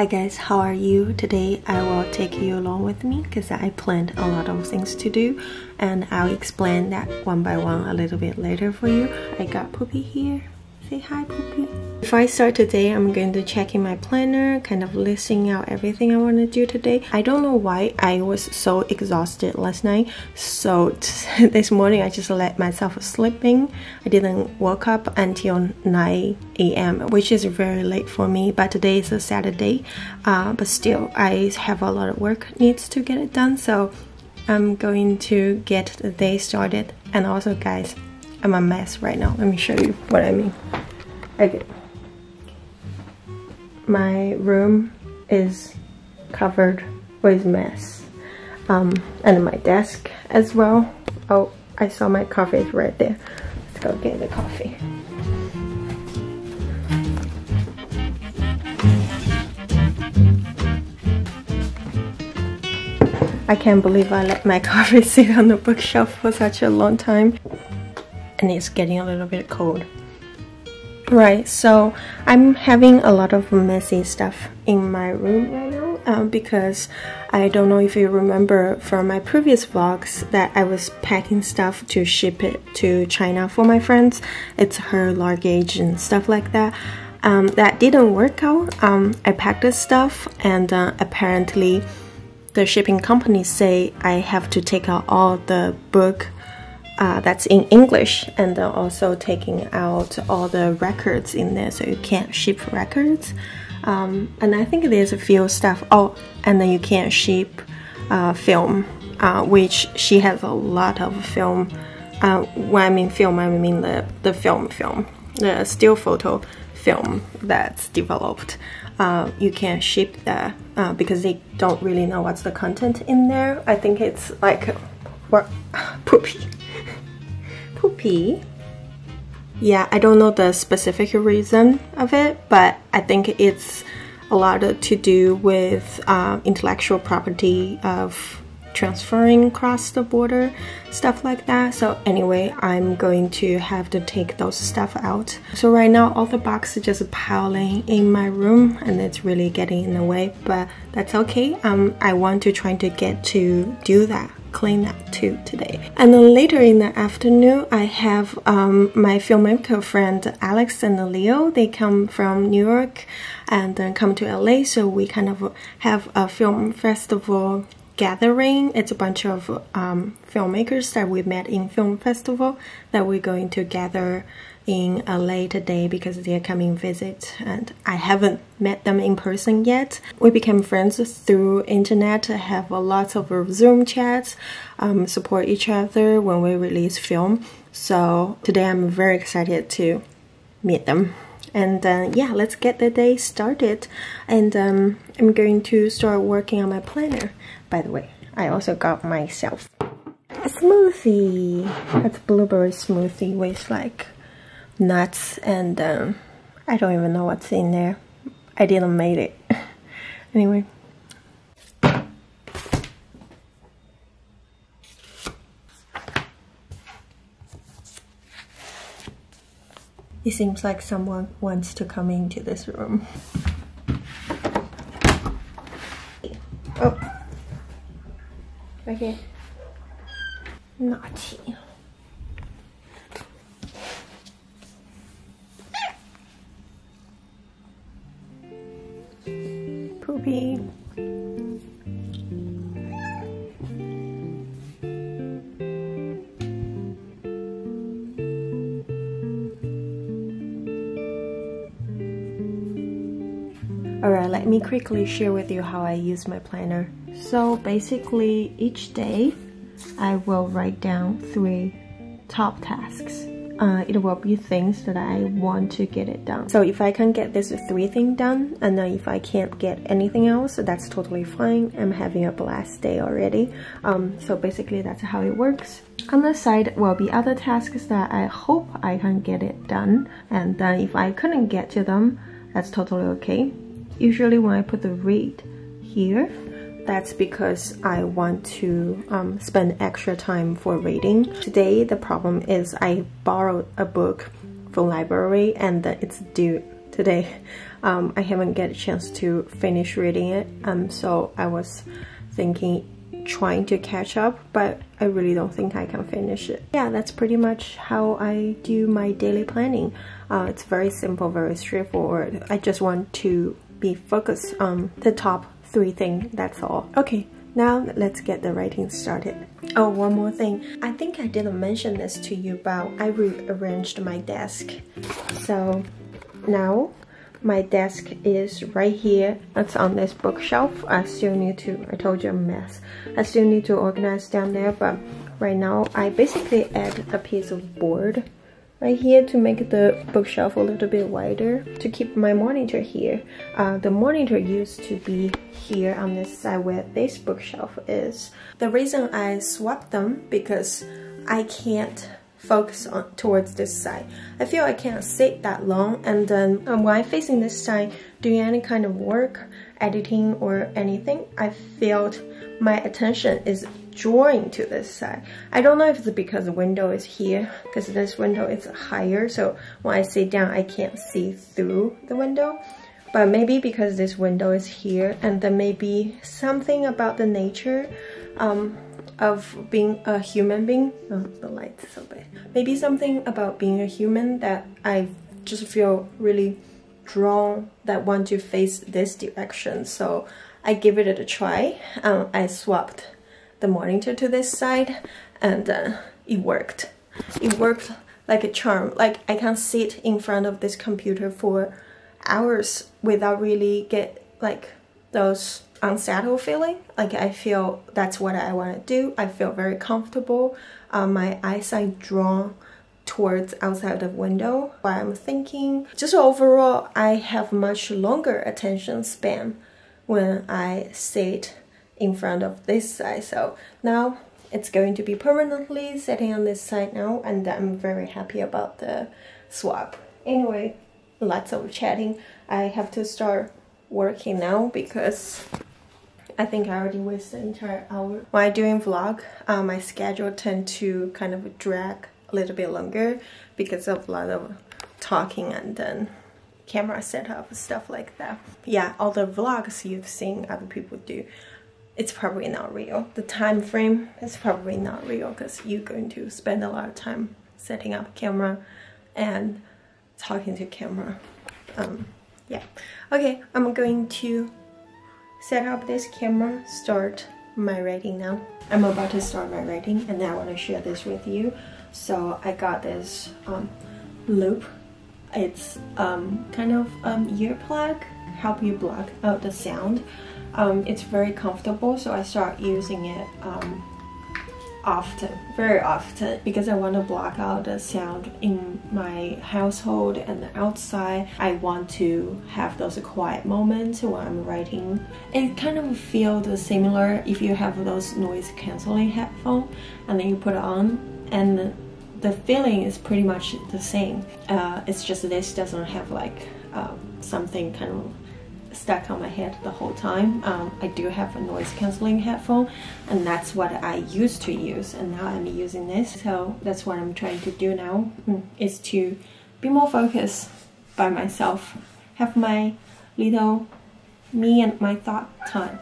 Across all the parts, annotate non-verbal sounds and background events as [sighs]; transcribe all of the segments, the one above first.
Hi guys, how are you? Today I will take you along with me because I planned a lot of things to do and I'll explain that one by one a little bit later for you. I got Poopy here. Say hi Poopy. Before I start today, I'm going to check in my planner, kind of listing out everything I want to do today. I don't know why I was so exhausted last night, so [laughs] this morning I just let myself sleeping. I didn't woke up until 9 a.m., which is very late for me, but today is a Saturday. Uh, but still, I have a lot of work needs to get it done, so I'm going to get the day started. And also, guys, I'm a mess right now. Let me show you what I mean. Okay. My room is covered with mess. Um, and my desk as well. Oh I saw my coffee right there. Let's go get the coffee. I can't believe I let my [laughs] coffee sit on the bookshelf for such a long time and it's getting a little bit cold Right, so I'm having a lot of messy stuff in my room right now um, because I don't know if you remember from my previous vlogs that I was packing stuff to ship it to China for my friends. It's her luggage and stuff like that. Um, that didn't work out. Um, I packed the stuff and uh, apparently the shipping company say I have to take out all the book uh, that's in English and also taking out all the records in there so you can't ship records. Um, and I think there's a few stuff. Oh, and then you can't ship uh, film, uh, which she has a lot of film. Uh, when I mean film, I mean the, the film film, the still photo film that's developed. Uh, you can't ship that uh, because they don't really know what's the content in there. I think it's like what [sighs] poopy Yeah, I don't know the specific reason of it, but I think it's a lot to do with uh, intellectual property of transferring across the border, stuff like that. So anyway, I'm going to have to take those stuff out. So right now, all the boxes just piling in my room and it's really getting in the way, but that's okay. Um, I want to try to get to do that clean that too today. And then later in the afternoon, I have um, my filmmaker friend Alex and Leo. They come from New York and then come to LA. So we kind of have a film festival gathering. It's a bunch of um, filmmakers that we met in film festival that we're going to gather in a later day because they're coming visit and I haven't met them in person yet. We became friends through internet, have a lot of Zoom chats, um, support each other when we release film. So today I'm very excited to meet them. And uh, yeah, let's get the day started. And um, I'm going to start working on my planner. By the way, I also got myself a smoothie. It's blueberry smoothie with like nuts and um, I don't even know what's in there. I didn't made it. [laughs] anyway. It seems like someone wants to come into this room. Oh. Okay. Naughty. Poopy. Alright, let me quickly share with you how I use my planner. So basically, each day I will write down three top tasks uh, it will be things that I want to get it done. So if I can get this three thing done, and then if I can't get anything else, that's totally fine. I'm having a blast day already. Um, so basically that's how it works. On the side will be other tasks that I hope I can get it done. And then if I couldn't get to them, that's totally okay. Usually when I put the read here, that's because I want to um, spend extra time for reading. Today, the problem is I borrowed a book from library and it's due today. [laughs] Um, I haven't get a chance to finish reading it, um, so I was thinking trying to catch up, but I really don't think I can finish it. Yeah, that's pretty much how I do my daily planning. Uh, it's very simple, very straightforward. I just want to be focused on the top three things, that's all. Okay, now let's get the writing started. Oh, one more thing. I think I didn't mention this to you, but I rearranged my desk. So now my desk is right here. It's on this bookshelf. I still need to, I told you a mess. I still need to organize down there, but right now I basically add a piece of board right here to make the bookshelf a little bit wider to keep my monitor here. Uh, the monitor used to be here on this side where this bookshelf is. The reason I swapped them because I can't focus on towards this side. I feel I can't sit that long and then um, I'm facing this side doing any kind of work, editing or anything, I felt my attention is drawing to this side. I don't know if it's because the window is here, because this window is higher, so when I sit down, I can't see through the window. But maybe because this window is here, and then maybe something about the nature um, of being a human being. Oh, the light's so bad. Maybe something about being a human that I just feel really drawn that want to face this direction. So I give it a try. Um, I swapped the monitor to this side and uh, it worked. It worked like a charm. Like I can sit in front of this computer for hours without really get like those unsettled feeling. Like I feel that's what I want to do. I feel very comfortable. Uh, my eyesight drawn towards outside of window while I'm thinking. Just overall, I have much longer attention span when I sit in front of this side. So now it's going to be permanently sitting on this side now and I'm very happy about the swap. Anyway, lots of chatting. I have to start working now because I think I already wasted entire hour. I'm doing vlog, uh, my schedule tend to kind of drag a little bit longer because of a lot of talking and then camera setup, stuff like that. Yeah, all the vlogs you've seen other people do it's probably not real. The time frame is probably not real because you're going to spend a lot of time setting up camera and talking to camera. Um, yeah. Okay, I'm going to set up this camera, start my writing now. I'm about to start my writing and I want to share this with you. So I got this um, loop. It's um, kind of um, earplug, help you block out the sound um, it's very comfortable so I start using it um, often, very often because I want to block out the sound in my household and outside. I want to have those quiet moments when I'm writing. It kind of feels similar if you have those noise cancelling headphones and then you put it on and the feeling is pretty much the same. Uh, it's just this doesn't have like uh, something kind of stuck on my head the whole time. Um, I do have a noise cancelling headphone and that's what I used to use and now I'm using this. So that's what I'm trying to do now mm, is to be more focused by myself. Have my little me and my thought time.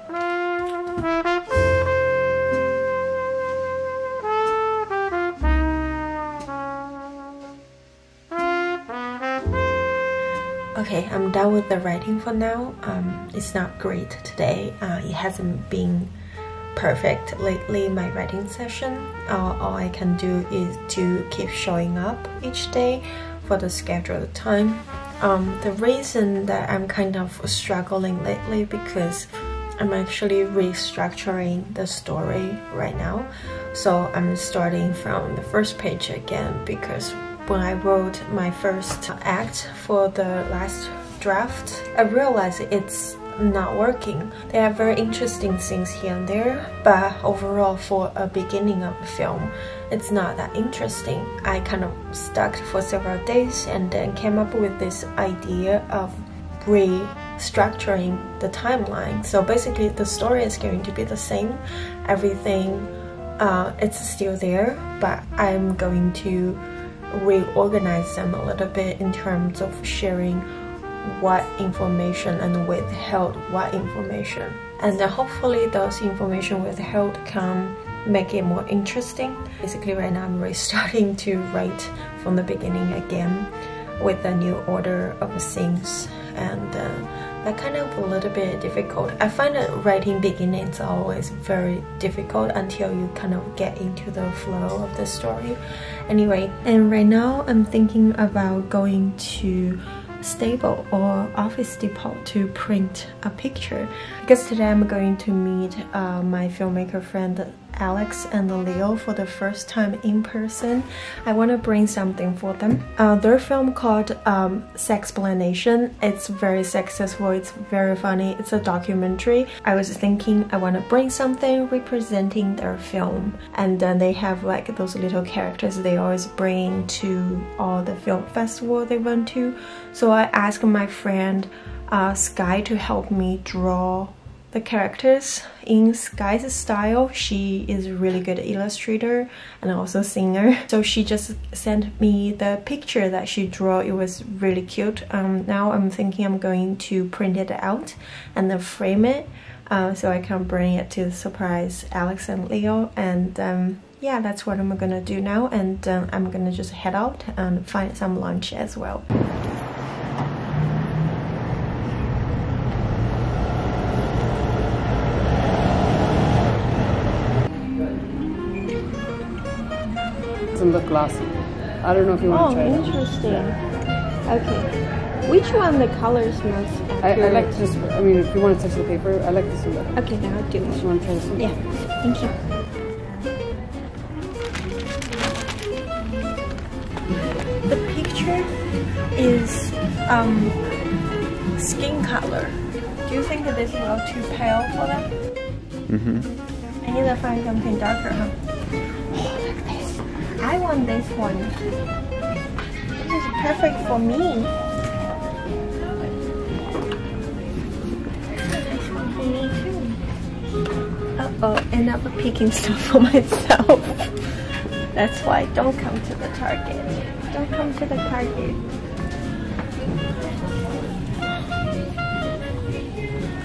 Okay, I'm done with the writing for now. Um, it's not great today. Uh, it hasn't been perfect lately, my writing session. Uh, all I can do is to keep showing up each day for the scheduled time. Um, the reason that I'm kind of struggling lately because I'm actually restructuring the story right now. So I'm starting from the first page again because when I wrote my first act for the last draft, I realized it's not working. There are very interesting things here and there, but overall for a beginning of a film, it's not that interesting. I kind of stuck for several days and then came up with this idea of restructuring the timeline. So basically the story is going to be the same, everything uh, it's still there, but I'm going to reorganize them a little bit in terms of sharing what information and withheld what information. And hopefully those information withheld can make it more interesting. Basically right now I'm restarting to write from the beginning again with a new order of things and uh, that kind of a little bit difficult. I find that writing beginnings always very difficult until you kind of get into the flow of the story. Anyway, and right now I'm thinking about going to Staples or Office Depot to print a picture because today I'm going to meet uh, my filmmaker friend Alex and Leo for the first time in person. I want to bring something for them. Uh, their film called um, Sexplanation. It's very successful. It's very funny. It's a documentary. I was thinking I want to bring something representing their film, and then they have like those little characters they always bring to all the film festival they went to. So I asked my friend uh, Sky to help me draw the characters in Sky's style. She is really good illustrator and also singer. So she just sent me the picture that she drew. It was really cute. Um, now I'm thinking I'm going to print it out and then frame it uh, so I can bring it to surprise Alex and Leo. And um, yeah, that's what I'm gonna do now. And um, I'm gonna just head out and find some lunch as well. Doesn't look glossy. I don't know if you want oh, to try it. interesting. Okay. Which one the colors most I, I, like this. I mean, if you want to touch the paper, I like this one better. Okay, now I'll do it. You want to try this one? Yeah. Thank you. The picture is um, skin color. Do you think this is a little too pale for them? Mm-hmm. I need to find something darker, huh? I want this one. This is perfect for me. Me too. Uh-oh, end up picking stuff for [laughs] myself. That's why don't come to the Target. Don't come to the Target.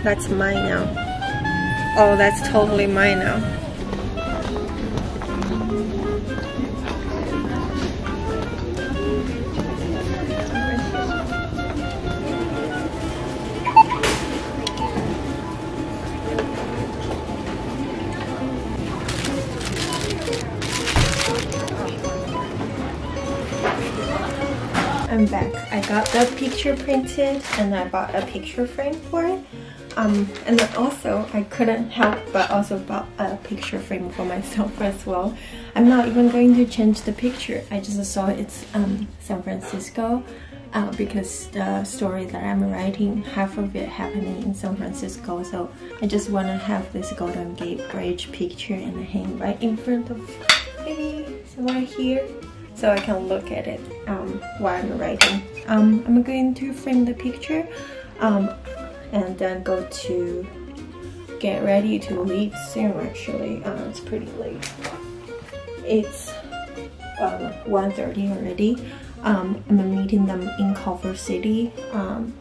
That's mine now. Oh, that's totally mine now. The picture printed and I bought a picture frame for it. Um, and also, I couldn't help but also bought a picture frame for myself as well. I'm not even going to change the picture. I just saw it's um, San Francisco uh, because the story that I'm writing, half of it happening in San Francisco. So I just want to have this Golden Gate Bridge picture and hang right in front of maybe somewhere here so I can look at it um, while I'm writing. Um, I'm going to frame the picture um, and then go to get ready to leave soon actually. Uh, it's pretty late. It's um, 1.30 already. Um, I'm meeting them in Culver City, um,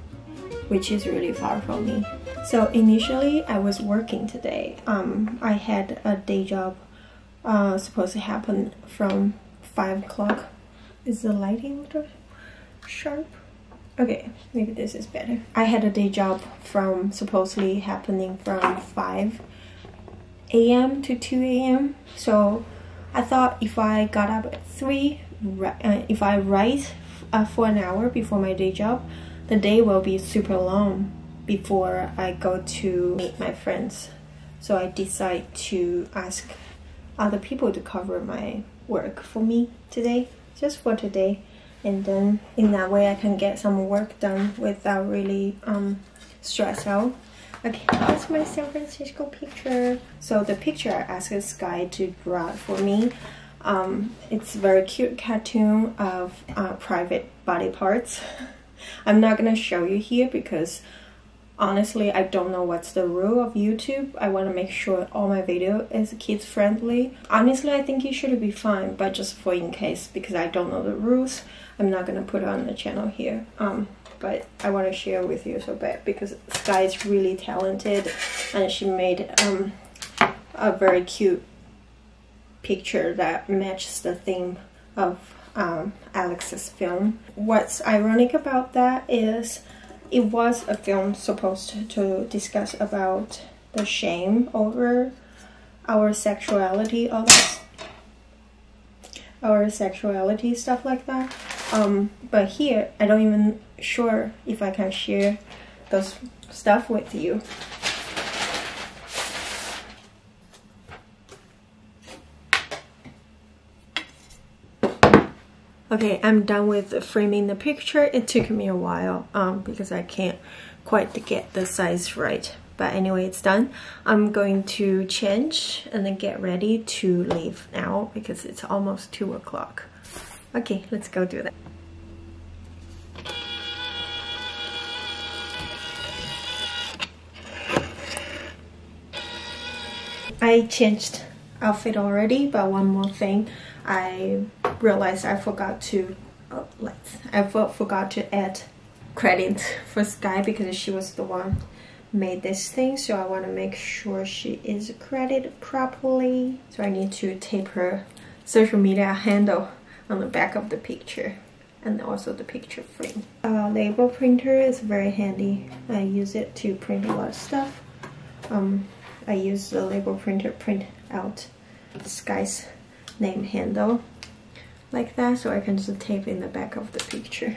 which is really far from me. So initially I was working today. Um, I had a day job uh, supposed to happen from 5 o'clock. Is the lighting sharp? Okay, maybe this is better. I had a day job from supposedly happening from 5 a.m. to 2 a.m. So I thought if I got up at 3, uh, if I write uh, for an hour before my day job, the day will be super long before I go to meet my friends. So I decide to ask other people to cover my work for me today, just for today. And then in that way I can get some work done without really um, stress out. Okay, that's my San Francisco picture. So the picture I asked Sky to draw for me. Um, it's very cute cartoon of uh, private body parts. [laughs] I'm not gonna show you here because honestly I don't know what's the rule of YouTube. I want to make sure all my video is kids friendly. Honestly I think it should be fine but just for in case because I don't know the rules I'm not gonna put on the channel here. Um, but I want to share with you so bad because Sky is really talented and she made um, a very cute picture that matches the theme of um, Alex's film. What's ironic about that is it was a film supposed to, discuss about the shame over our sexuality, all that, our sexuality stuff like that. Um, but here, I don't even sure if I can share those stuff with you. Okay, I'm done with framing the picture. It took me a while um, because I can't quite get the size right. But anyway, it's done. I'm going to change and then get ready to leave now because it's almost 2 o'clock. Okay, let's go do that. I changed outfit already, but one more thing. I realized I forgot to oh, let's I forgot to add credit for Sky because she was the one made this thing so I want to make sure she is credited properly so I need to tape her social media handle on the back of the picture and also the picture frame. Uh, label printer is very handy. I use it to print a lot of stuff. Um, I use the label printer print out this guy's name handle like that so I can just tape in the back of the picture.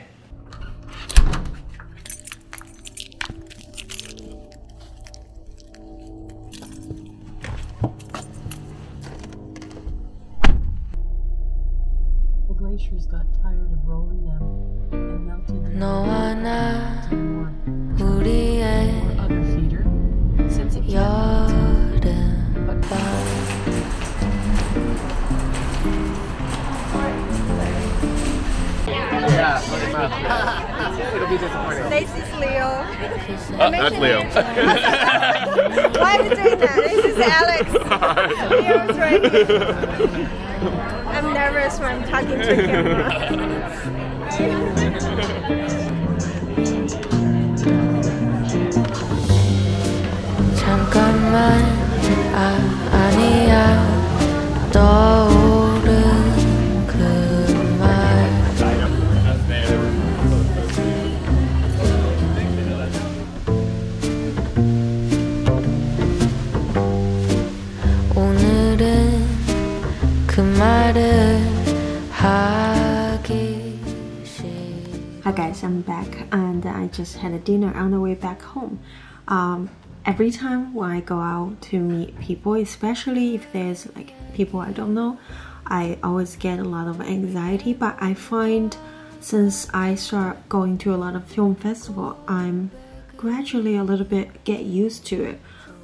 Yeah, [laughs] pretty much. It'll be disappointing. This is Leo. Uh, that's Leo. Why are you doing that? This is Alex. Leo's right here. I'm nervous when I'm talking to camera. 잠깐만 아 아니야 떠 guys, I'm back and I just had a dinner on the way back home. Um, every time when I go out to meet people, especially if there's like people I don't know, I always get a lot of anxiety. But I find since I start going to a lot of film festival, I'm gradually a little bit get used to it.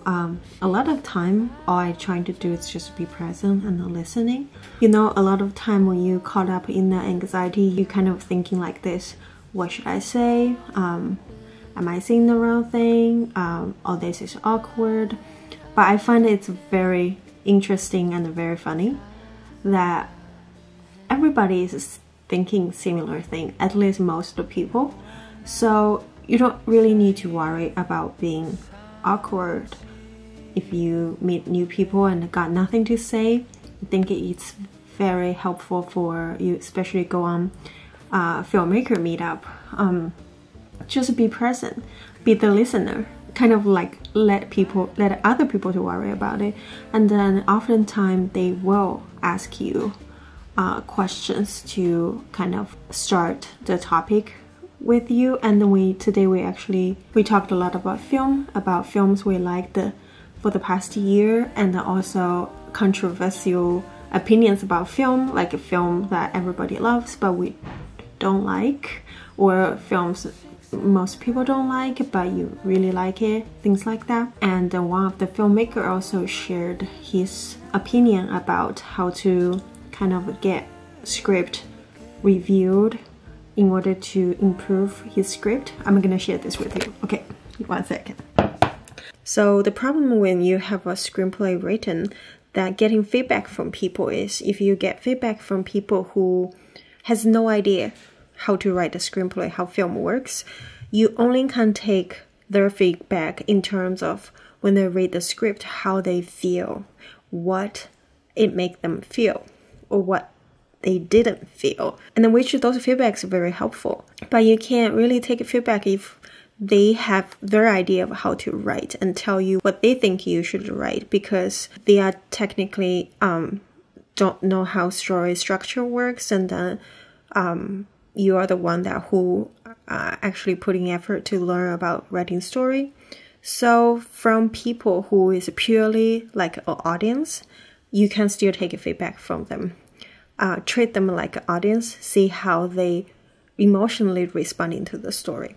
Um, a lot of time, all I trying to do is just be present and listening. You know, a lot of time when you caught up in the anxiety, you kind of thinking like this: What should I say? Um, am I saying the wrong thing? Um, oh, this is awkward. But I find it's very interesting and very funny that everybody is thinking similar thing. At least most of the people. So you don't really need to worry about being awkward if you meet new people and got nothing to say. I think it's very helpful for you, especially go on uh, filmmaker meetup. Um, just be present, be the listener. Kind of like let people, let other people to worry about it, and then oftentimes they will ask you uh, questions to kind of start the topic with you. And then we today we actually we talked a lot about film, about films we liked for the past year, and also controversial opinions about film, like a film that everybody loves but we don't like, or films most people don't like but you really like it, things like that. And one of the filmmaker also shared his opinion about how to kind of get script reviewed in order to improve his script. I'm gonna share this with you. Okay, one second. So the problem when you have a screenplay written that getting feedback from people is if you get feedback from people who has no idea how to write a screenplay, how film works, you only can take their feedback in terms of when they read the script, how they feel, what it make them feel, or what they didn't feel. And then which those feedbacks are very helpful. But you can't really take feedback if they have their idea of how to write and tell you what they think you should write because they are technically um, don't know how story structure works and then um, you are the one that who uh, actually putting effort to learn about writing story. So from people who is purely like an audience you can still take feedback from them. Uh, treat them like an audience see how they emotionally responding to the story.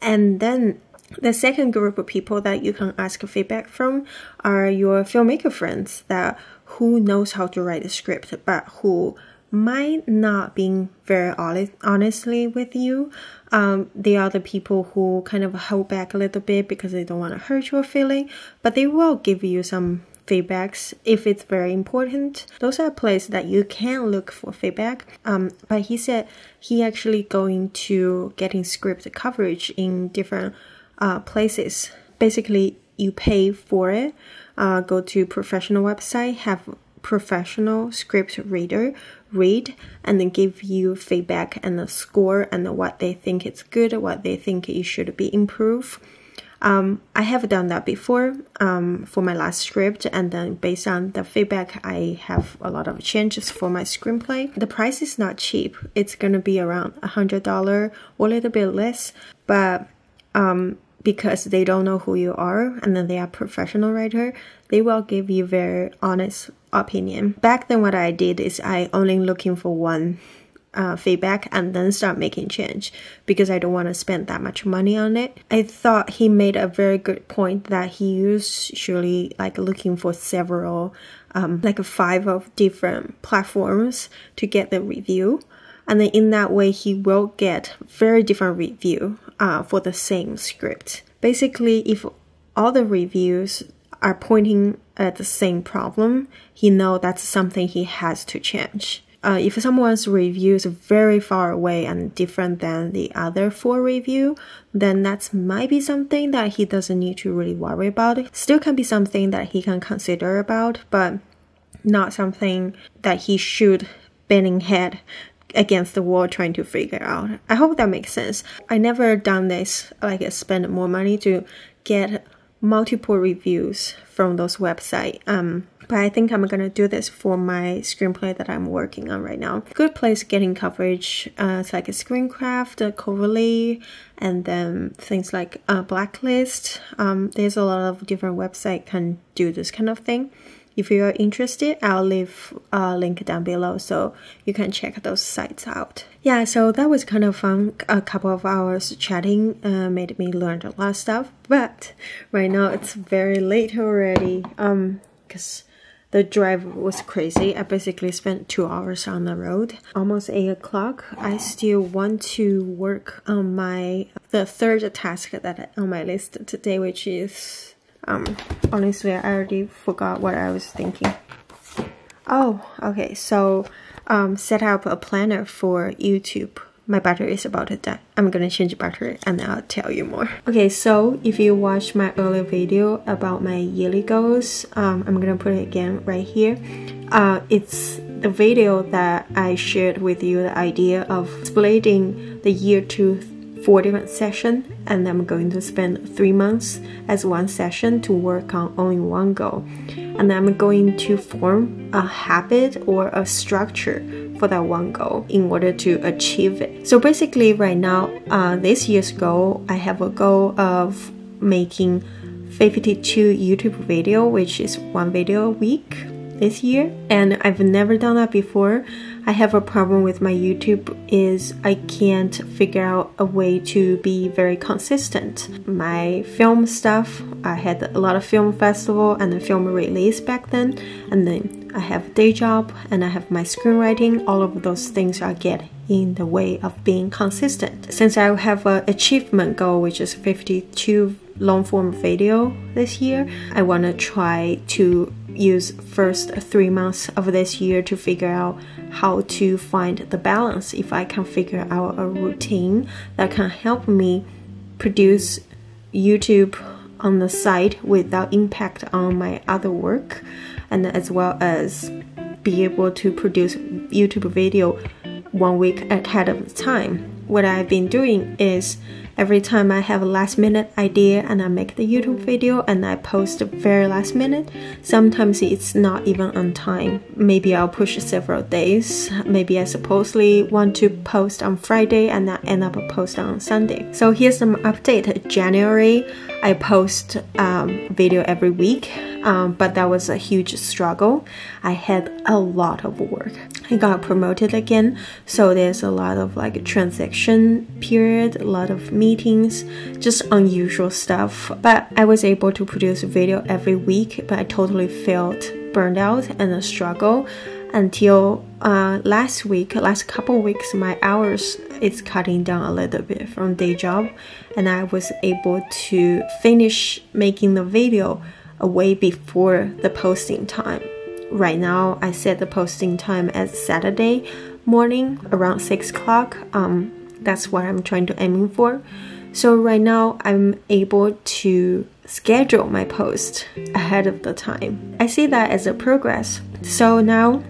And then the second group of people that you can ask feedback from are your filmmaker friends that who knows how to write a script but who might not being very honest, honestly with you. Um, they are the people who kind of hold back a little bit because they don't want to hurt your feeling, but they will give you some feedbacks if it's very important. Those are places that you can look for feedback. Um, but he said he actually going to getting script coverage in different uh, places. Basically, you pay for it. Uh, go to professional website, have professional script reader read and then give you feedback and the score and the, what they think it's good, what they think it should be improved. Um, I have done that before um, for my last script, and then based on the feedback, I have a lot of changes for my screenplay. The price is not cheap; it's gonna be around a hundred dollar or a little bit less, but um, because they don't know who you are and then they are professional writer, they will give you very honest opinion. Back then, what I did is I only looking for one uh, feedback and then start making change because I don't want to spend that much money on it. I thought he made a very good point that he usually like looking for several, um, like five of different platforms to get the review. And then in that way, he will get very different review uh, for the same script. Basically, if all the reviews are pointing at the same problem, he know that's something he has to change uh, if someone's review is very far away and different than the other four review, then that might be something that he doesn't need to really worry about. Still can be something that he can consider about, but not something that he should bending head against the wall trying to figure out. I hope that makes sense. I never done this like spend more money to get multiple reviews from those website. Um, but I think I'm gonna do this for my screenplay that I'm working on right now. Good place getting coverage. Uh, it's like a Screencraft, a Coverfly, and then things like a Blacklist. Um, there's a lot of different website can do this kind of thing. If you are interested, I'll leave a link down below so you can check those sites out. Yeah, so that was kind of fun. A couple of hours chatting uh, made me learn a lot of stuff. But right now it's very late already. Um, because the drive was crazy. I basically spent two hours on the road. Almost 8 o'clock. I still want to work on my the third task that on my list today, which is um honestly I already forgot what I was thinking. Oh, okay. So um set up a planner for YouTube my battery is about to die. I'm gonna change the battery and I'll tell you more. Okay, so if you watched my earlier video about my yearly goals, um, I'm gonna put it again right here. Uh, it's the video that I shared with you the idea of splitting the year to four different sessions and I'm going to spend three months as one session to work on only one goal. And I'm going to form a habit or a structure for that one goal in order to achieve it. So basically, right now, uh, this year's goal, I have a goal of making 52 YouTube video, which is one video a week this year, and I've never done that before. I have a problem with my YouTube is I can't figure out a way to be very consistent. My film stuff, I had a lot of film festival and film release back then, and then I have a day job and I have my screenwriting. All of those things are get in the way of being consistent. Since I have an achievement goal, which is 52 long form video this year, I want to try to use first three months of this year to figure out how to find the balance. If i can figure out a routine that can help me produce YouTube on the side without impact on my other work, and as well as be able to produce YouTube video one week ahead of time. What I've been doing is every time I have a last minute idea and I make the YouTube video and I post the very last minute, sometimes it's not even on time. Maybe I'll push several days. Maybe I supposedly want to post on Friday and I end up posting on Sunday. So here's some update. January, I post um, video every week, um, but that was a huge struggle. I had a lot of work. I got promoted again, so there's a lot of like transaction period, a lot of meetings, just unusual stuff. But I was able to produce a video every week, but I totally felt burned out and a struggle until uh, last week, last couple weeks, my hours is cutting down a little bit from day job, and I was able to finish making the video way before the posting time. Right now, I set the posting time as Saturday morning around six o'clock. Um, that's what I'm trying to aiming for. So right now, I'm able to schedule my post ahead of the time. I see that as a progress. So now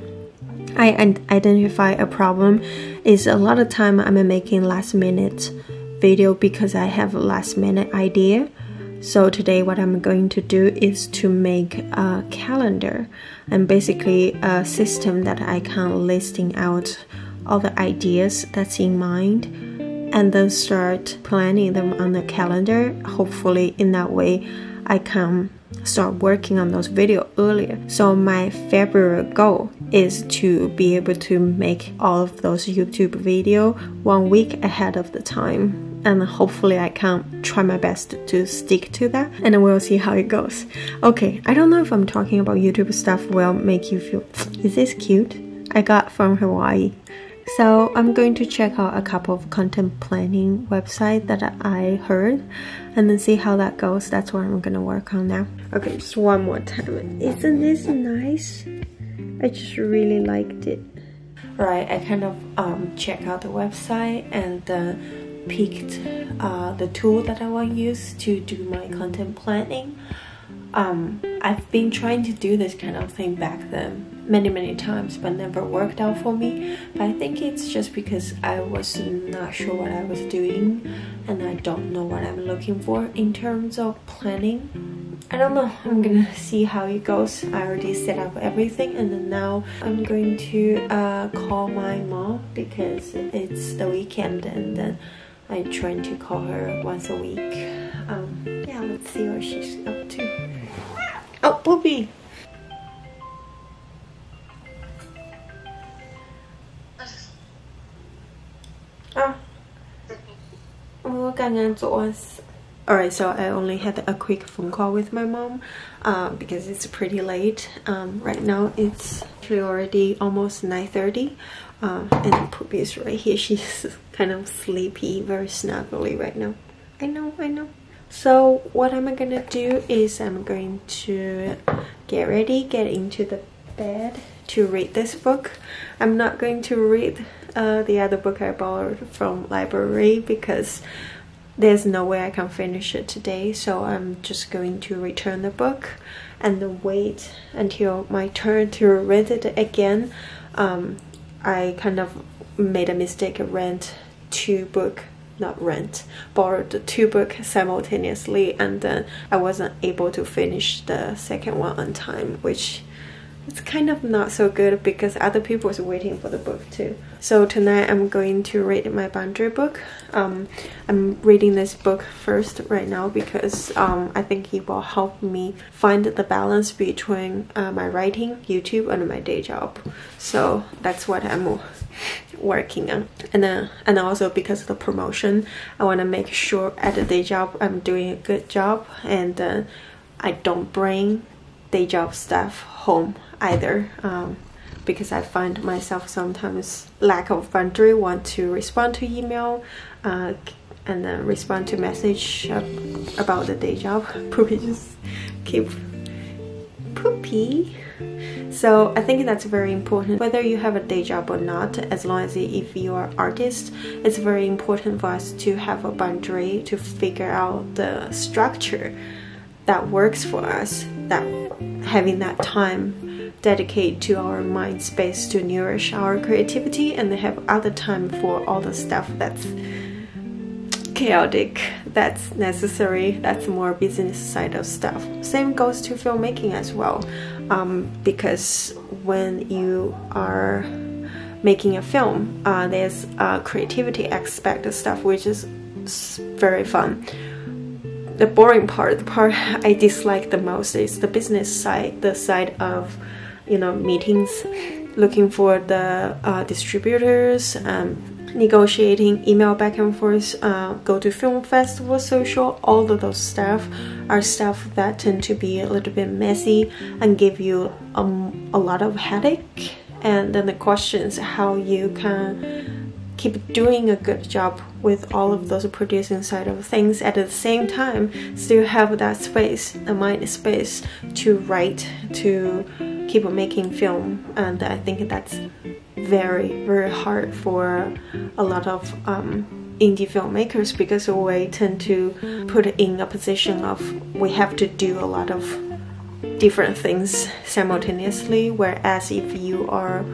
I identify a problem is a lot of time I'm making last minute video because I have a last minute idea. So today what I'm going to do is to make a calendar and basically a system that I can listing out all the ideas that's in mind and then start planning them on the calendar. Hopefully in that way I can start working on those video earlier. So my February goal is to be able to make all of those YouTube video one week ahead of the time. And hopefully I can try my best to stick to that and we'll see how it goes. Okay, I don't know if I'm talking about YouTube stuff will make you feel is this cute? I got from Hawaii. So I'm going to check out a couple of content planning website that I heard and then see how that goes. That's what I'm gonna work on now. Okay, just one more time. Isn't this nice? I just really liked it. Right, I kind of um, check out the website and uh, picked uh, the tool that I want to use to do my content planning. Um, I've been trying to do this kind of thing back then many many times but never worked out for me. But i think it's just because i was not sure what i was doing and i don't know what i'm looking for in terms of planning. I don't know. I'm gonna see how it goes. I already set up everything and then now i'm going to uh, call my mom because it's the weekend and then i'm trying to call her once a week. Um, yeah let's see what she's up to. Oh poopy Alright, so I only had a quick phone call with my mom uh, because it's pretty late. Um, right now it's actually already almost 9.30 uh, and Poopy is right here. [laughs] She's kind of sleepy, very snuggly right now. I know, I know. So what I'm gonna do is I'm going to get ready, get into the bed to read this book. I'm not going to read uh, the other book I borrowed from library because there's no way I can finish it today so I'm just going to return the book and wait until my turn to rent it again um, I kind of made a mistake rent two book not rent borrowed two book simultaneously and then I wasn't able to finish the second one on time which it's kind of not so good because other people was waiting for the book too. So tonight I'm going to read my boundary book. Um, I'm reading this book first right now because um, I think it will help me find the balance between uh, my writing, YouTube, and my day job. So that's what I'm working on. And then and also because of the promotion, I want to make sure at the day job I'm doing a good job and uh, I don't bring day job stuff home either um, because I find myself sometimes lack of boundary want to respond to email uh, and then respond to message about the day job [laughs] Poopy just keep poop happy. So I think that's very important. Whether you have a day job or not, as long as if you are artist, it's very important for us to have a boundary to figure out the structure that works for us. That having that time dedicate to our mind space to nourish our creativity and have other time for all the stuff that's chaotic that's necessary that's more business side of stuff. Same goes to filmmaking as well um, because when you are making a film uh, there's a creativity aspect of stuff which is very fun. The boring part the part [laughs] i dislike the most is the business side the side of you know meetings looking for the uh, distributors um, negotiating, email back and forth, uh, go to film festival, social, all of those stuff are stuff that tend to be a little bit messy and give you um, a lot of headache. And then the questions how you can keep doing a good job with all of those producing side of things at the same time still have that space the mind space to write to keep making film and i think that's very very hard for a lot of um, indie filmmakers because we tend to put in a position of we have to do a lot of different things simultaneously whereas if you are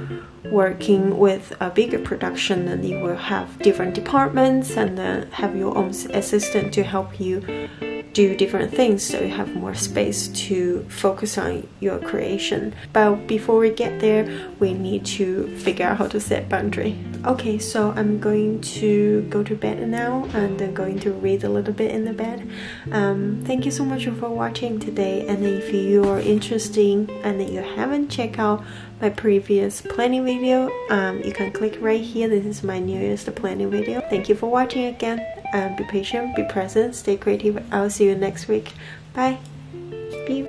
working with a bigger production then you will have different departments and then have your own assistant to help you do different things so you have more space to focus on your creation. But before we get there, we need to figure out how to set boundary. Okay, so I'm going to go to bed now and I'm going to read a little bit in the bed. Um, thank you so much for watching today and if you are interested and you haven't checked out my previous planning video, um, you can click right here. This is my newest planning video. Thank you for watching again and be patient, be present, stay creative. I'll see you next week. Bye. Be